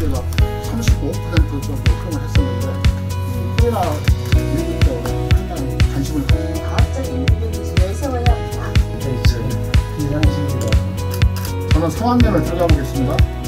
이제 막 35% 정도 흥을 했었는데 네, 이 코로나 위기 때문에 상당히 관심을 가지고 과학적인 부분인지 왜 세워야 합니다. 저는 3학년을 들어가 보겠습니다.